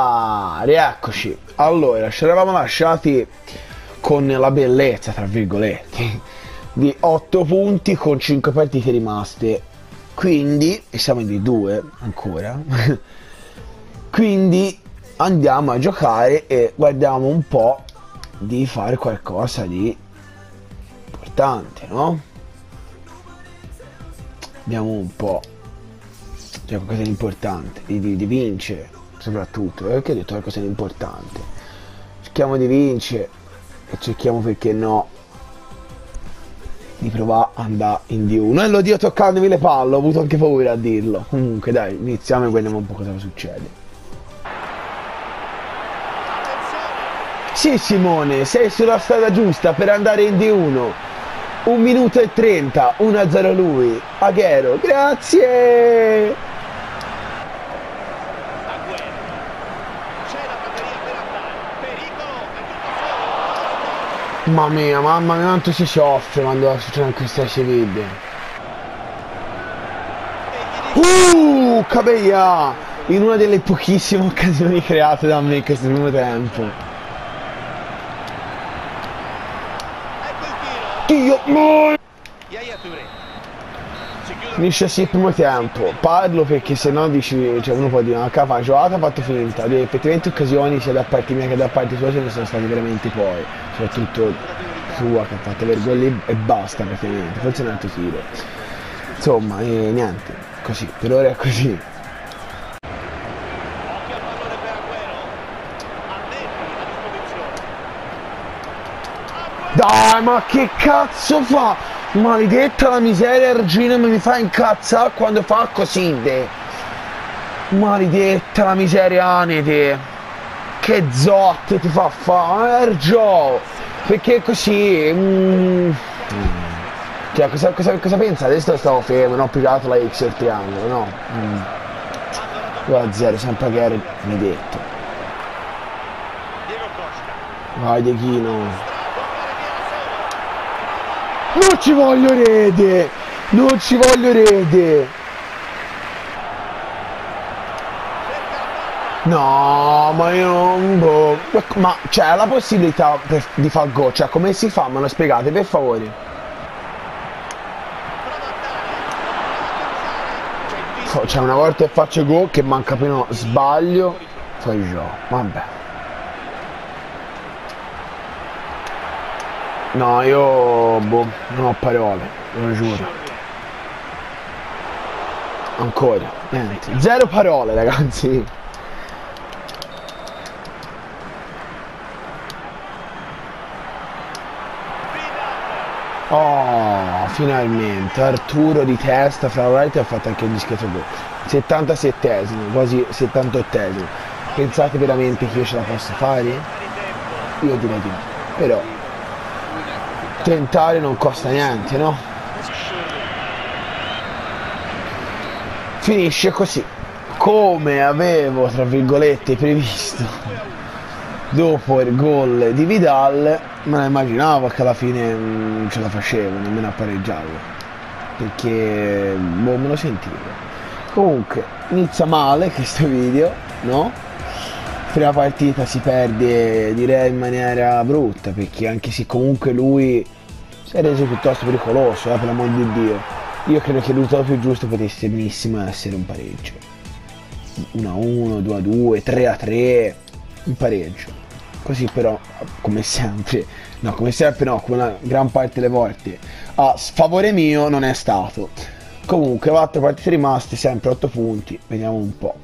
Hola, rieccoci. Allora, ci eravamo lasciati con la bellezza, tra virgolette, di 8 punti con 5 partite rimaste. Quindi, e siamo di 2 ancora, quindi andiamo a giocare e guardiamo un po' di fare qualcosa di importante, no? Vediamo un po' cioè qualcosa di importante, di, di, di vincere soprattutto, perché ho detto qualcosa di importante. Cerchiamo di vincere e cerchiamo perché no di provare ad andare in D1 e lo dio toccandomi le palle, ho avuto anche paura a dirlo. Comunque dai, iniziamo e vediamo un po' cosa succede. Sì Simone, sei sulla strada giusta per andare in D1. 1 minuto e 30, 1-0 lui. Aghero, grazie! Mamma mia, mamma mia, quanto si soffre quando succedono queste video. Uh, Cabella! In una delle pochissime occasioni create da me in questo primo tempo. Dio, no! Finisce sì il primo tempo, parlo perché se no dici, cioè uno può dire, ah capa, giocata ha fatto finta, di effettivamente occasioni sia da parte mia che da parte sua ce ne sono state veramente poi, soprattutto sua che ha fatto aver gol e basta praticamente, forse un altro tiro. Insomma, e niente, così, per ora è così. Dai, ma che cazzo fa? Maledetta la miseria Argina mi fa incazzare quando fa così de. Maledetta la miseria Anete. Che zotte ti fa fare, Ergio. Perché così... Mm. Cioè, cosa, cosa, cosa pensa? Adesso stavo fermo, non ho piegato la X il triangolo, no? Mm. 2 a 0, sempre che era maledetto. Vai Dechino. Non ci voglio rete! Non ci voglio rete! No, ma io non... Boh. Ma c'è la possibilità per, di far gol? Cioè, come si fa? Me lo spiegate, per favore. Cioè, una volta che faccio gol che manca appena sbaglio, fai gioco. Vabbè. No, io boh, non ho parole, lo giuro. Ancora, niente. Zero parole, ragazzi. Oh, finalmente. Arturo di testa, fra l'altro ha fatto anche il discreto gol. 77esimo, quasi 78esimo. Pensate veramente che io ce la posso fare? Io direi di no. Però tentare non costa niente, no? Finisce così, come avevo, tra virgolette, previsto dopo il gol di Vidal, me la immaginavo che alla fine non ce la facevo, nemmeno a pareggiarlo, perché boh, me lo sentivo. Comunque, inizia male questo video, no? prima partita si perde direi in maniera brutta perché anche se comunque lui si è reso piuttosto pericoloso eh, per l'amor di Dio. Io credo che il più giusto potesse benissimo essere un pareggio. 1 a 1, 2 a 2, 3 a 3 un pareggio. Così però come sempre no come sempre no come una gran parte delle volte a sfavore mio non è stato. Comunque 4 partite rimaste sempre 8 punti vediamo un po'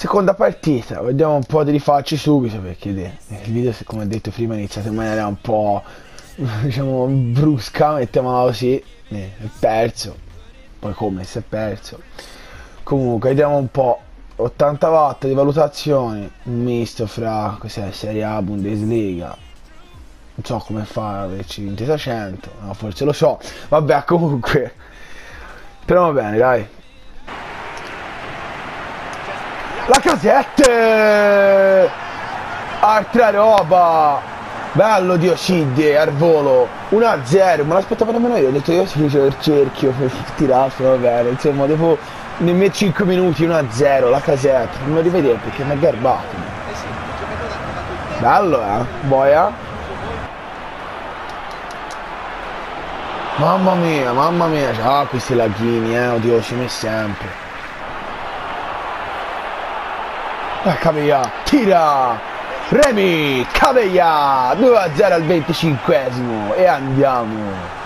Seconda partita, vediamo un po' di rifacci subito perché il video, come ho detto prima, è iniziato in maniera un po' diciamo brusca, mettiamola così, eh, è perso, poi come si è perso. Comunque, vediamo un po', 80 watt di valutazioni, un misto fra cos'è, Serie A, Bundesliga, non so come fa averci 2600, no, forse lo so, vabbè comunque, però va bene dai, la casette! Altra roba! Bello Dio Sidde al volo. 1-0, me l'aspettavo nemmeno io, ho detto io si fece il cerchio tirarsi, va bene, insomma dopo nemmeno 5 minuti 1-0 la casetta. Non lo rivedere perché mi ha garbato. Bello eh. Boia. Mamma mia mamma mia. Ah questi laghini eh oddio ci metti sempre ah Caveglia tira! Remy Caveglia 2-0 al 25esimo e andiamo.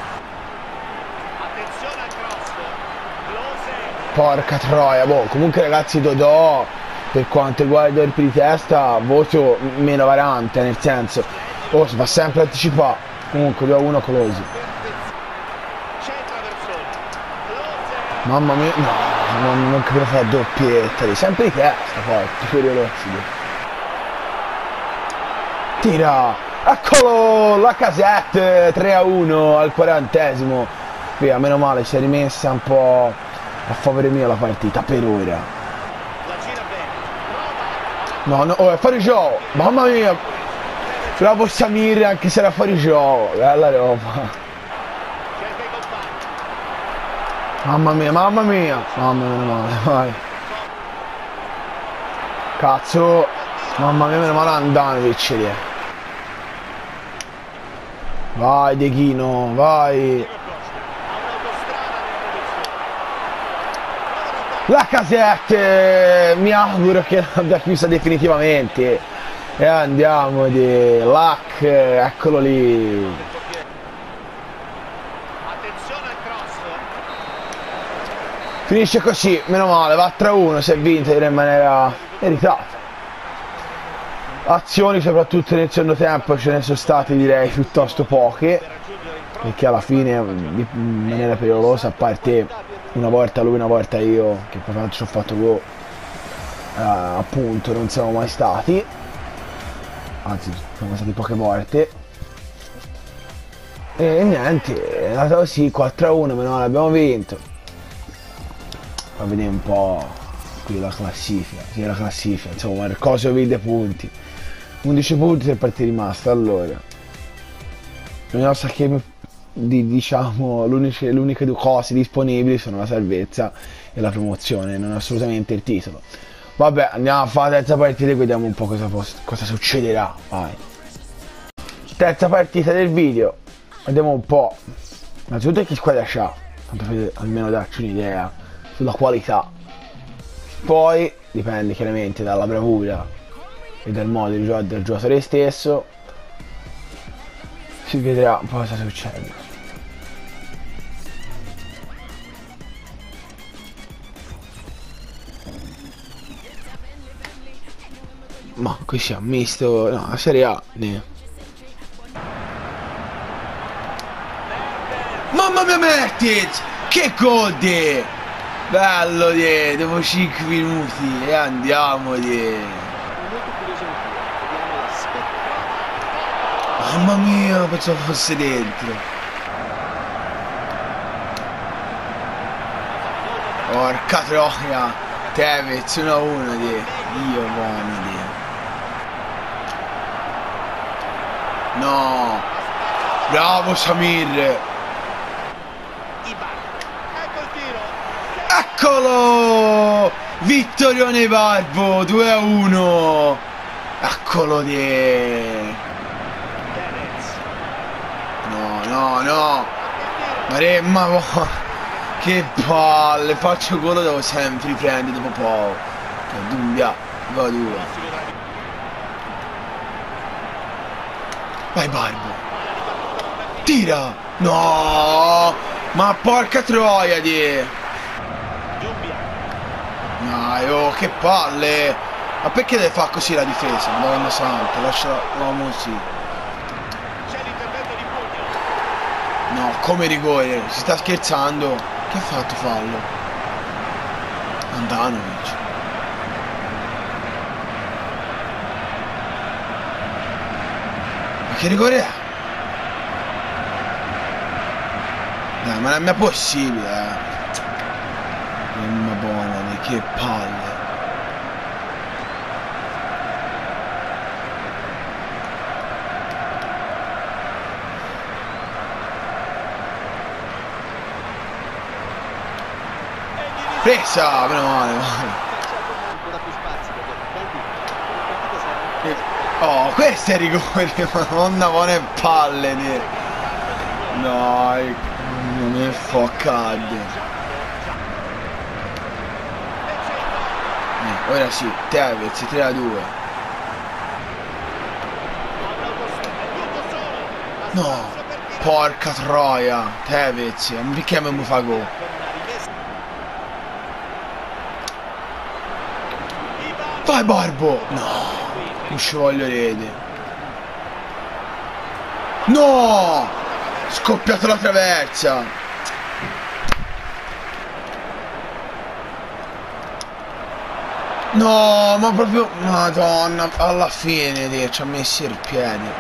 Porca troia, boh, comunque ragazzi Dodò per quanto riguarda il di testa voto meno 40 nel senso oh si fa sempre anticipare comunque 2 a 1 close. Mamma mia no non, non capivo fare doppietta lì. Sempre di testa forte Furiolozzi tira eccolo la casette 3 a 1 al quarantesimo. Via meno male si è rimessa un po' a favore mio la partita per ora. No no oh, è fuori gioco. Mamma mia. Bravo Samir anche se era fuori gioco. Bella roba mamma mia mamma mia. Mamma mia meno male vai. Cazzo. Mamma mia meno male Andanovic lì vai Deghino vai. La casette mi auguro che l'abbia chiusa definitivamente. E andiamo di Luck, eccolo lì. Finisce così, meno male, va 3-1, si è vinto in maniera meritata. Azioni soprattutto nel secondo tempo ce ne sono state direi piuttosto poche, perché alla fine in maniera pericolosa, a parte una volta lui, una volta io, che poi ci ho fatto gol, uh, appunto non siamo mai stati, anzi siamo stati poche volte. E niente, è andato così, 4-1, meno male abbiamo vinto. Fa vedere un po' qui la classifica, sì la classifica, insomma il coso vide punti. 11 punti per partite rimaste, allora. L'unica cosa che di, diciamo l'unica, l'unica due cose disponibili sono la salvezza e la promozione, non assolutamente il titolo. Vabbè, andiamo a fare la terza partita e vediamo un po' cosa, cosa succederà. Vai. Terza partita del video. Vediamo un po'. Innanzitutto che squadra c'ha, tanto per almeno darci un'idea sulla qualità. Poi dipende chiaramente dalla bravura e dal modo di giocare del giocatore stesso. Si vedrà cosa succede. Ma qui siamo misto. No, la Serie A. Ne. Mamma mia Mertens! Che gol di! Bello di! Dopo 5 minuti e andiamo di! Mamma mia, pensavo fosse dentro. Porca troia! Tevez 1-1 di! Io buono di! No. Bravo Samir. Eccolo! Vittorione Barbo 2 a 1. Eccolo di. No, no, no. Maremma, che palle. Faccio quello devo sempre riprendere dopo poco. Dubbia, va due. Vai Barbo. Tira. No. Ma porca troia di. Dai, oh, che palle. Ma perché deve fare così la difesa? Madonna santa, lascia l'uomo sì. No, come rigore, si sta scherzando. Che ha fatto fallo? Andanovic. Che rigore è? Dai, ma non è possibile, eh. Buona, che palle. Presa, meno male. Oh, questo è rigore, madonna, buone palle di... Dai, non è foccade. Ora sì, Tevez, 3 a 2. No, porca troia, Tevez, perché mi fa gol? Vai Barbo! No, non ci voglio vedere. No! Scoppiato la traversa! No, ma proprio... Madonna, alla fine ci ha messo il piede.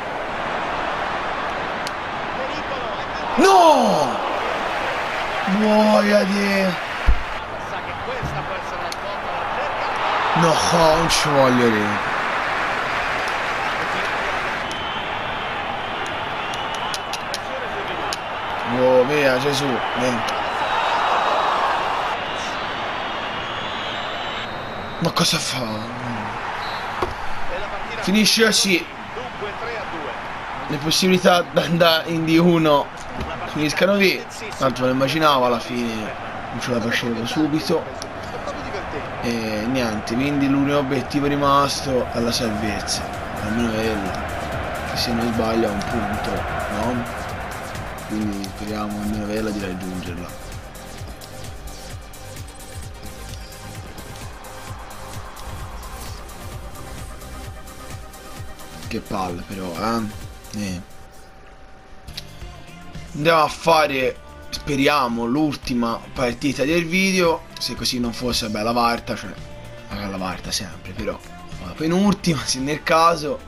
No! Muoia di... No, non ci voglio lì. Oh, via Gesù, vieni. Ma cosa fa? Finisce così. Le possibilità di andare in D1 finiscano lì. Tanto lo immaginavo alla fine non ce la facevo subito e niente quindi l'unico obiettivo rimasto è la salvezza almeno quello che se non sbaglio è un punto no? quindi speriamo almeno quella di raggiungerla che palle però eh? eh. andiamo a fare speriamo l'ultima partita del video. Se così non fosse beh la Varta cioè la Varta sempre però la penultima se nel caso.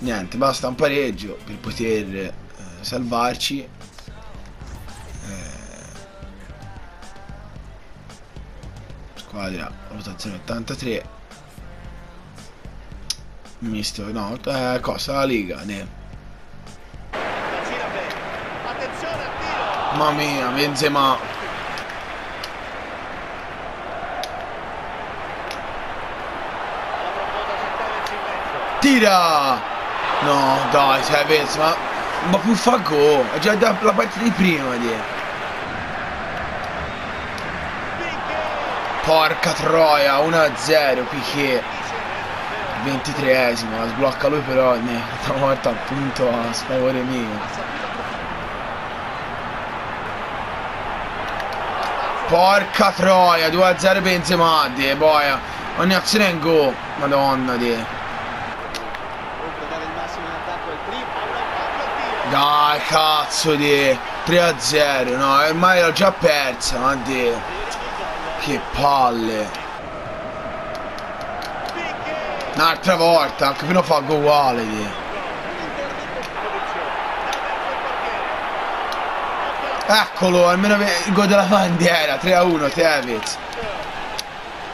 Niente basta un pareggio per poter eh, salvarci. Eh, squadra rotazione 83 misto no eh, cosa la Liga ne Mamma mia, Benzema. Tira! No, dai, sei Benzema. Ma più fa go. È già la partita di prima, di. Porca troia, 1-0, Piquet. 23esimo, la sblocca lui però, ne, stavolta appunto a sfavore mio. Porca troia, 2-0 Benzema, di boia. Ogni azione è in go. Madonna, di. Dai, cazzo, di. 3-0, no, ormai l'ho già persa, ma di. Che palle. Un'altra volta, anche a fa uguale. Eccolo, almeno il gol della bandiera, 3 a 1, Tevez.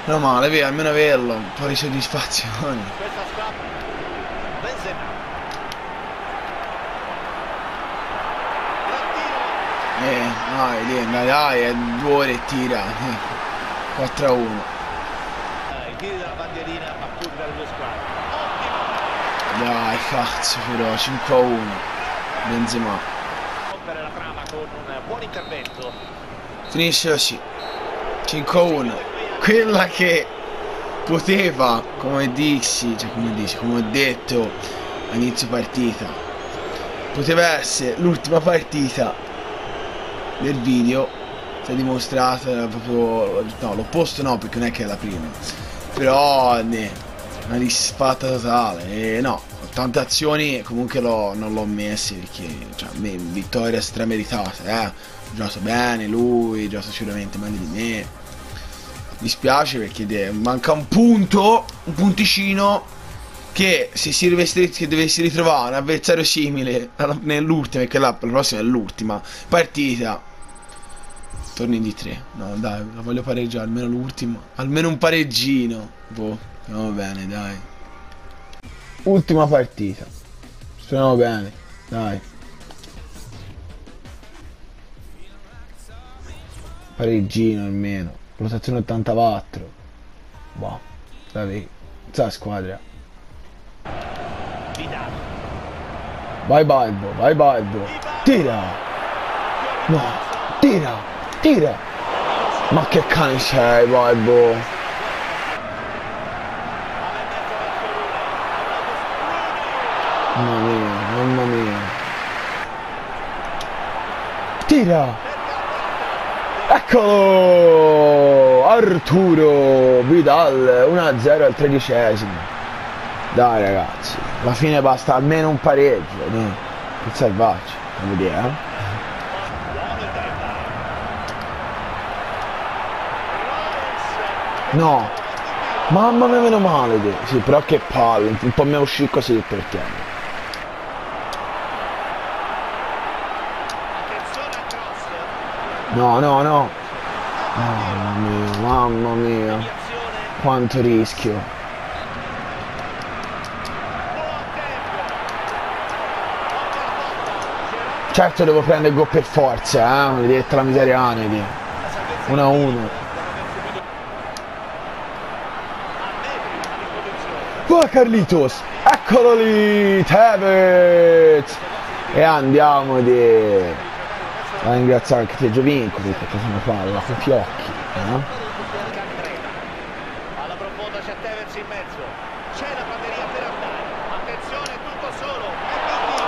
Meno male, via, almeno averlo, un po' di soddisfazione. Eh, dai, dai, dai, è due ore tira. 4 a 1. Dai, cazzo però, 5 a 1. Benzema buon intervento. Finisce così. 5-1. Quella che poteva, come dissi, cioè come dissi, come ho detto all'inizio partita, poteva essere l'ultima partita del video si è dimostrata proprio no l'opposto no perché non è che è la prima però ne, una disfatta totale e no tante azioni comunque non l'ho messe perché cioè, vittoria strameritata eh. giocato bene lui giocato sicuramente meglio di me. Dispiace perché manca un punto un punticino che se si dovesse, che dovessi ritrovare un avversario simile nell'ultima perché la, la prossima è l'ultima partita torni di 3 no dai la voglio pareggiare almeno l'ultima almeno un pareggino boh va bene dai. Ultima partita. Speriamo bene dai. Pareggino almeno. Rotazione 84 boh vabbè sa squadra. Vai Balbo vai Balbo. Tira. No tira tira. Ma che cane sei Balbo Tira! Eccolo! Arturo Vidal 1-0 al tredicesimo. Dai ragazzi, alla fine basta almeno un pareggio. Dai. Che salvaccio. Devo dire, eh? No, mamma mia meno male, sì, però che palle, un po' mi è uscito così perché. No, no, no. Mamma mia, mamma mia. Quanto rischio. Certo devo prendere il gol per forza, eh? Maledetta la miseria Anedi. 1 a 1. Vai Carlitos! Eccolo lì! Tevez! E andiamo di a ringraziare anche te Giovinco perché cosa mi fa? La con occhi eh?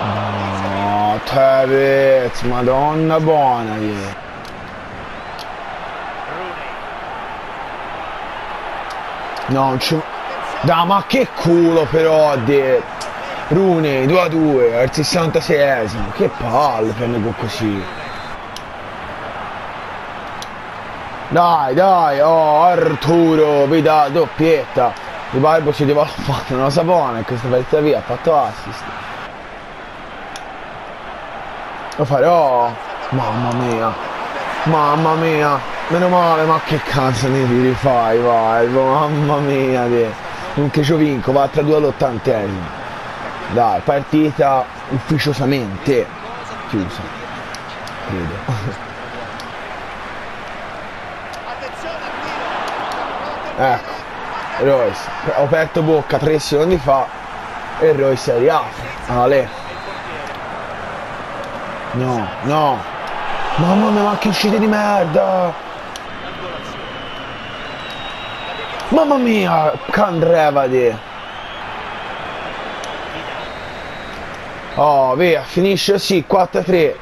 no Tevez madonna buona lì no non c'è da ma che culo però de... Rune 2 a 2 al 66esimo che palle prende così Dai, dai, oh Arturo, veda doppietta. Il Balbo ci deve fare una sapone questa partita via, ha fatto assist. Lo farò. Mamma mia. Mamma mia. Meno male, ma che cazzo ne ti rifai, Balbo? Mamma mia. Comunque ci vinco, va tra due all'ottantesimo. Dai, partita ufficiosamente chiusa. Credo. Ecco, Royce, ho aperto bocca tre secondi fa e Royce è riapre. Ale. No, no. Mamma mia, ma che uscite di merda! Mamma mia, Candrevadi! Oh, via, finisce così, 4-3.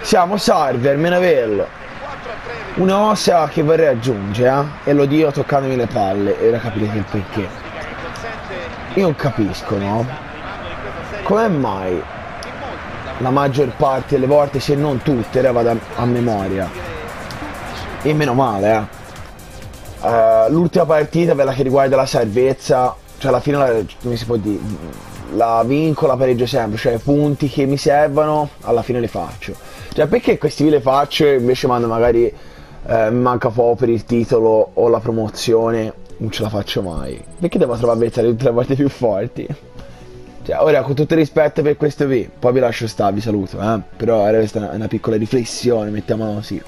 Siamo server, Menavello una cosa che vorrei aggiungere eh? e lo dico toccandomi le palle e ora capirete il perché io non capisco no come mai la maggior parte delle volte se non tutte le vado a, memoria e meno male eh. uh, l'ultima partita quella che riguarda la salvezza cioè alla fine la, come si può dire la vinco la pareggio sempre cioè i punti che mi servono alla fine le faccio cioè perché questi le faccio e invece mando magari eh, manca poco per il titolo o la promozione, non ce la faccio mai. Perché devo trovare avversari tutte le volte più forti? Cioè, ora con tutto il rispetto per questo qui, poi vi lascio stare, vi saluto, eh? Però era questa una, una piccola riflessione, mettiamola così.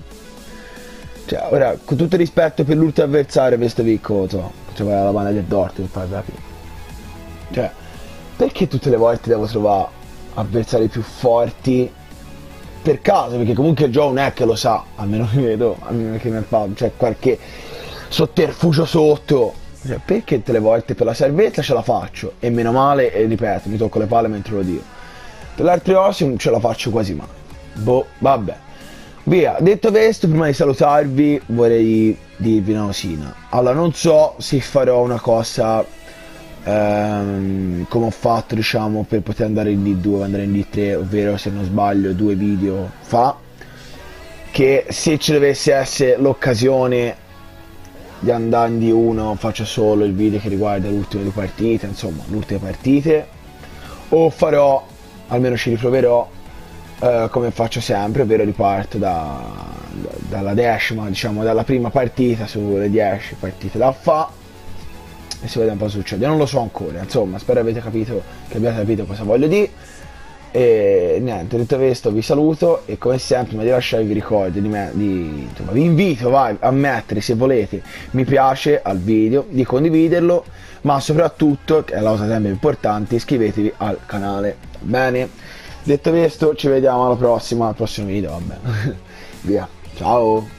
Cioè, ora, con tutto il rispetto per l'ultimo avversario, questo piccolo, so, cioè la banda del Dortmund, poi capire. Cioè, perché tutte le volte devo trovare avversari più forti per caso, perché comunque Joe non è che lo sa, almeno che vedo, almeno che mi fa, cioè qualche sotterfugio sotto. Cioè, perché tutte le volte per la salvezza ce la faccio? E meno male, e ripeto, mi tocco le palle mentre lo dico. Per cose non ce la faccio quasi mai. Boh, vabbè. Via, detto questo, prima di salutarvi vorrei dirvi una cosina. Allora, non so se farò una cosa ehm, come ho fatto diciamo per poter andare in D2 o andare in D3 ovvero se non sbaglio due video fa che se ci dovesse essere l'occasione di andare in D1 faccio solo il video che riguarda le ultime due partite insomma le ultime partite o farò almeno ci riproverò eh, come faccio sempre ovvero riparto da, da, dalla decima diciamo dalla prima partita sulle 10 partite da fa e si vede un po' succede. Non lo so ancora, insomma, spero avete capito, che abbiate capito cosa voglio dire. E niente, detto questo vi saluto e come sempre prima di lasciare vi ricordo di me, di, insomma, vi invito vai, a mettere se volete mi piace al video, di condividerlo, ma soprattutto, che è la cosa sempre importante, iscrivetevi al canale, bene? Detto questo ci vediamo alla prossima, al prossimo video, vabbè. Via, ciao!